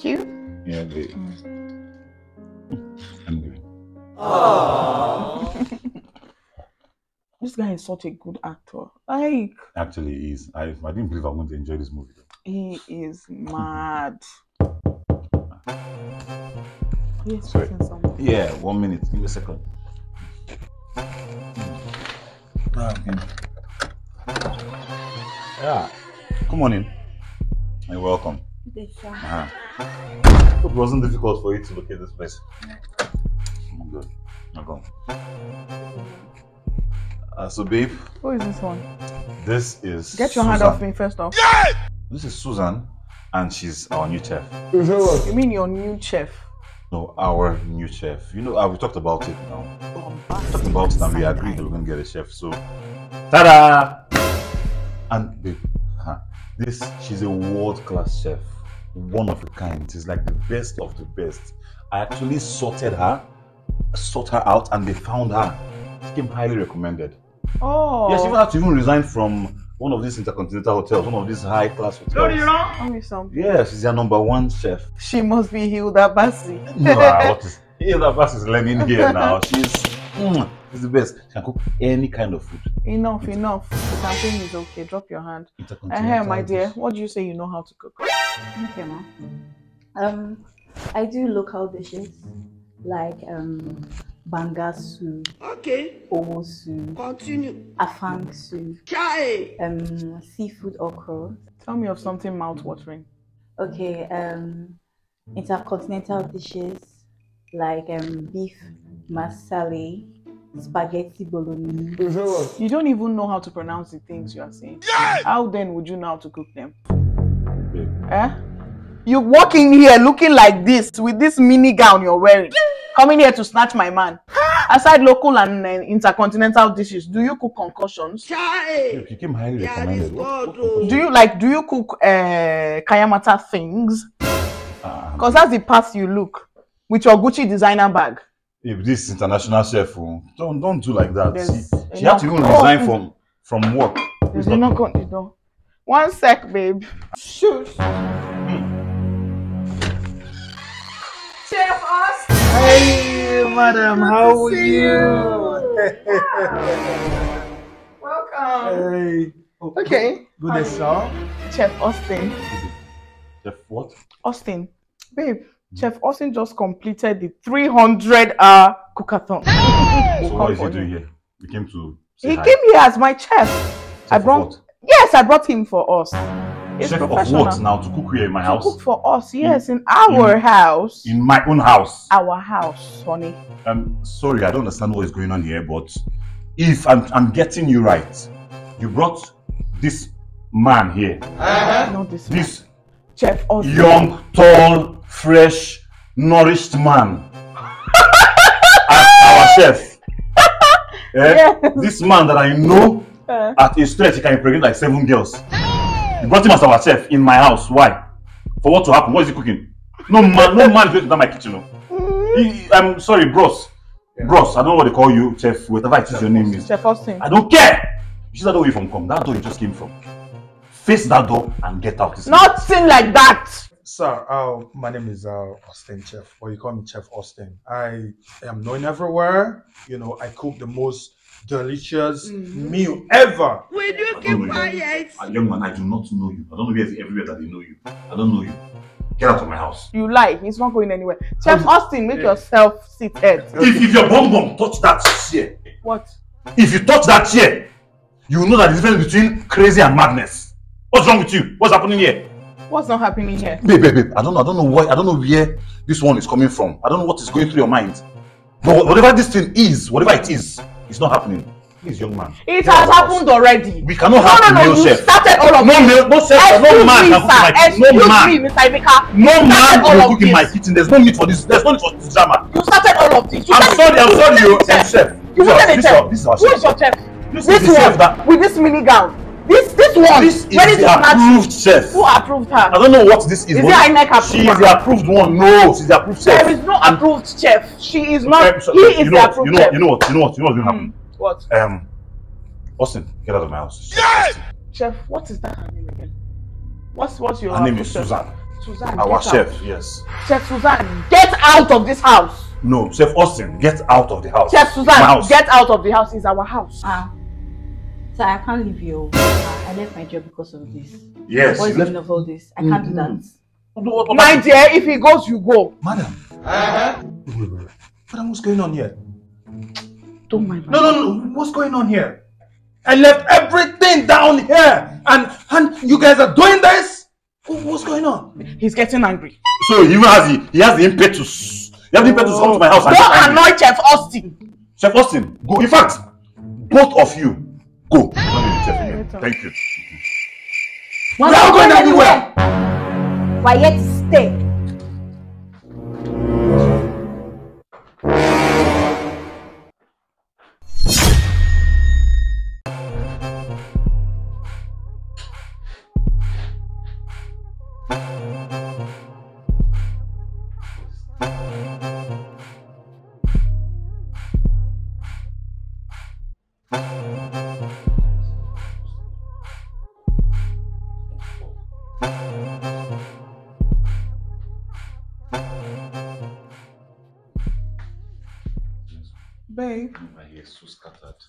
Thank you. Yeah, babe. I'm good. This guy is such a good actor. Like, Actually, he is. I, I didn't believe I'm going to enjoy this movie. he is mad. He's Sorry. Yeah, one minute. Give me a second. Ah, okay. Yeah. Come on in. You're welcome. Hope it wasn't difficult for you to locate this place. I'm good. I'm gone. Uh, so, babe, Who is this one? this is. Get your hand off me first off. This is Susan, and she's our new chef. You mean your new chef? No, our new chef. You know, uh, we talked about it now. talked about it and we agreed that we're going to get a chef. So, ta-da! And babe, huh, this she's a world-class chef, one of a kind. She's like the best of the best. I actually sorted her, sought her out, and they found her. She came highly recommended. Oh. Yes, she even had to even resign from one of these intercontinental hotels, one of these high-class hotels. Tell me something. Yeah, she's their number one chef. She must be Hilda Baci. No, ah, what is Hilda Bass is learning here now. She's, mm, she's the best. She can cook any kind of food. enough, enough. The campaign is okay. Drop your hand. Uh, Intercontinental my dear, what do you say you know how to cook? Okay, ma. Um, I do local dishes like um, banga soup, Okay, omo soup, continue. afang soup, Chai! um, seafood okra. Tell me of something mouth-watering. Okay, um, intercontinental dishes like um, beef masala, spaghetti bolognese. You don't even know how to pronounce the things you are saying. How then would you know how to cook them? Babe, Eh? You walk in here looking like this with this mini gown you're wearing, coming here to snatch my man. Aside local and uh, intercontinental dishes, do you cook concussions? Chai! babe, she came highly Yeah, recommended. What- what-. Do you like? Do you cook uh, kayamata things? Ah, Cause that's the path you look with your Gucci designer bag. If this international chef, oh, don't don't do like that. There's See, she had to even enough- resign Oh. from from work. There's It's not- no con- there's no- One sec, babe. Shush. Chef Austin. Hey, madam, how are you? Welcome. Hey. Oh, Okay. Good day, sir. Chef Austin. Chef, what? Austin. Babe, hmm. Chef Austin just completed the 300 hour cookathon. So We'll what come is for he doing here? You came to say He hi. came here as my chef. I Chef of brought what? Yes, I brought him for us. He's Chef of what now? To cook here in my To house? cook for us, yes, in our in- house. In my own house. our house, honey. I'm sorry, I don't understand what is going on here, but if I'm, I'm getting you right, you brought this man here, Not this, this Chef young, tall, fresh, nourished man, as our chef. Eh? Yes. This man that I know Uh, at a stretch he can impregnate like seven girls. You brought him as our chef in my house. Why? For what to happen? What is he cooking? No man, no man is going to my kitchen. No. He- I'm sorry, bros. Bros, I don't know what they call you, chef, whatever it is your name is. Chef Austin. I don't care. You see that door you from come? That door you just came from. Face that door and get out. This Nothing like that. Sir, uh, my name is uh, Austin Chef, or you call me Chef Austin. I am known everywhere. You know, I cook the most delicious meal ever. Will you I don't keep you. quiet? Ah, young man, I do not know you. I don't know where everywhere that they know you. I don't know you. Get out of my house. You lie. He's not going anywhere. Chef Austin, make yourself seated. If, if your bum bum touch that chair, What? if you touch that chair, you know that the difference between crazy and madness. What's wrong with you? What's happening here? What's not happening here? Babe, babe, babe. I don't know. I don't know why. I don't know where this one is coming from. I don't know what is going through your mind. But whatever this thing is, whatever it is, it's not happening. Please, young man. It has house. happened already. We cannot no, have no, no, male you chef. started all of No this. male, no chef, no man can cook in my kitchen. No man. me, Mr. Ibika. No man of cook in my kitchen. There's no need for this. There's no need for this drama. You started all of this. You I'm sorry. I'm sorry, you Chef. You started a chef. Who is your chef. This is This one with this mini gown. This this one. This is ready the snatch you. approved chef. Who approved her? I don't know what this is. Is but it INEC approved? She is the approved one. No, she's the approved chef. There is no And- approved chef. She is not. Um, so- he you is know the approved you know, chef. You know what? You know what? You know what's going to happen? What? Um, Austin, get out of my house. Yes! Chef, what is that her name again? What's what's your Her name approved is chef? Susan. Suzanne, Our get chef, Out. yes. Chef Suzanne, get out of this house. No, Chef Austin, get out of the house. Chef Suzanne, house. get out of the house. It's our house. Ah, so I can't leave you. I left my job because of this. Yes. What is you the left- meaning of all this? I can't do mm-hmm. that. What- what- what- My dear, if he goes, you go. Madam. Wait, wait, wait. Madam, what's going on here? Don't mind No, no, no. What's going on here? I left everything down here, and and you guys are doing this. Wh- What's going on? He's getting angry. So he even has the he has the impetus. You have the impetus to come to my house and get Don't angry. annoy Chef Austin. Chef Austin, go. In fact, both of you, go. Don't be the chef again. Thank you. We're not going anywhere. We're here to stay. Babe, My hair is so scattered.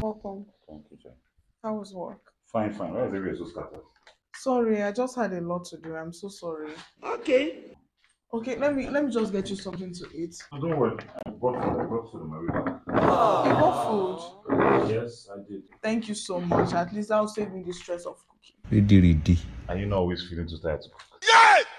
welcome. Thank you, chef. How was work? Fine, fine. Why is everywhere so scattered? Sorry, I just had a lot to do. I'm so sorry. Okay. Okay, let me let me just get you something to eat. Oh, don't worry. I brought food. I brought food on my way back. You got food. Yes, I did. Thank you so much. At least that'll save me the stress of cooking. Ridi ridi. Are you not always feeling too tired to cook?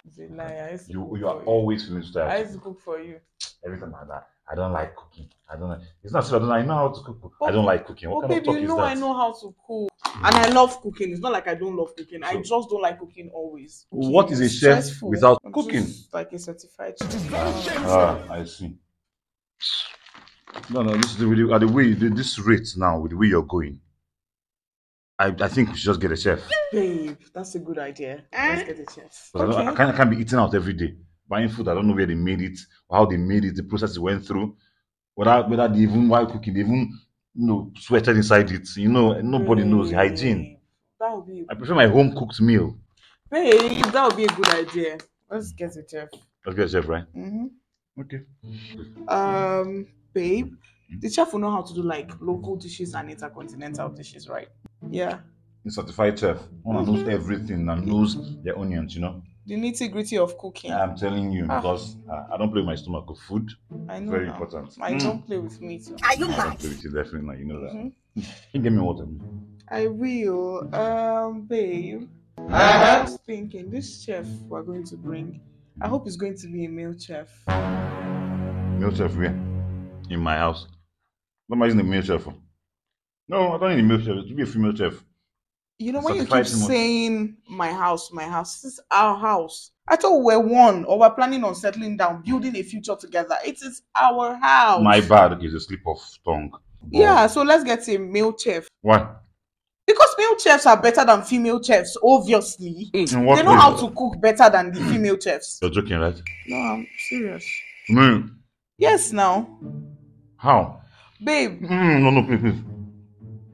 It's a lie. I used to You cook you are for always feeling too I tired. used to cook for you. Every time I that I don't like cooking. I don't. Like, it's not so I don't. I know how to cook. I don't like cooking. What Oh, kind of talk you is know that? I know how to cook. And I love cooking. It's not like I don't love cooking. I just don't like cooking always. Cooking What is a chef stressful. without I'm cooking? just like a certified chef. Ah, I see. No, no. This is the, with the, at the way the, this rate now with the way you're going. I, I think we should just get a chef. Babe, that's a good idea. Let's get a chef. 'Cause I, I, can't, I can't be eating out every day. Buying food, I don't know where they made it, how they made it, the process it went through. Whether whether they even while cooking, they even you know sweated inside it. You know, nobody knows the hygiene. That would be I prefer my home cooked meal. babe, that would be a good idea. Let's get a chef. Let's get a chef, right? hmm Okay. Um, babe, the chef will know how to do like local dishes and intercontinental dishes, right? Yeah. A certified chef, one that knows everything and knows their onions. You know, The nitty gritty of cooking. I'm telling you Ah. because uh, I don't play with my stomach of food. I know. Very now. important. I Mm. don't play with me too. I don't play with you definitely. You know that. Mhm. You give me water. I will. Um, babe. I was thinking this chef we're going to bring. I hope it's going to be a male chef. Male chef where? In my house. What am I using a male chef for? No, I don't need a male chef. It should be a female chef. You know when you keep saying my house, my house, this is our house. I thought we we're one or we're planning on settling down, building a future together. It is our house. My bad. is a slip of tongue. But Yeah, so let's get a male chef. Why? Because male chefs are better than female chefs, obviously. They know way? how to cook better than the female chefs. You're joking, right? No, I'm serious. Mm. Yes, now. How? Babe, Mm, no, no, please, please.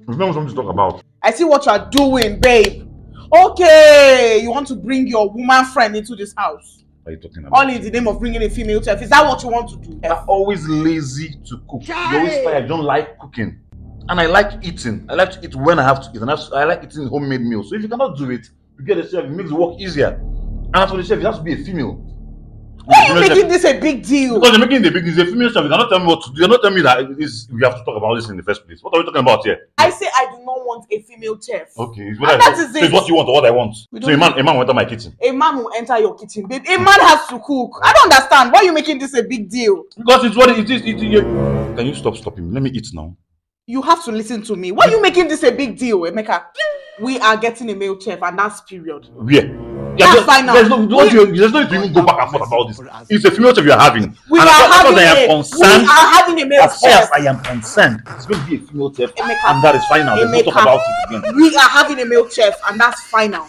There's not something to talk about. I see what you're doing, babe. Okay, you want to bring your woman friend into this house. What are you talking about? All in the name of bringing a female to chef. Is that what you want to do? You're always lazy to cook. You always say I don't like cooking. And I like eating. I like to eat when I have to eat. And I, I like eating homemade meals. So if you cannot do it, you get a chef. It makes the work easier. And as for the chef, it has to be a female. Why are you making this a big deal? Because you're making the big. It's a female chef. You cannot tell me what to do. You're not telling me that it is, we have to talk about this in the first place. What are we talking about here? I say I do not want a female chef. Okay, it's what, And I, that is so it's it. what you want or what I want. So a man, a man went to my kitchen. A man will enter your kitchen, babe. A man has to cook. I don't understand. Why are you making this a big deal? Because it's what it is. It, it, can you stop stopping? Let me eat now. You have to listen to me. Why are you making this a big deal, Emeka? We are getting a male chef, and that's period. Where? That's just- fine now. There's no, what you, there's no need to even go back and forth about this. It's a female chef you're having. We and are as far as having I am a, we are having a male as far as. I am concerned, it's going to be a female chef, Emeka. and that is now. Let's not talk about it again. We are having a male chef, and that's final.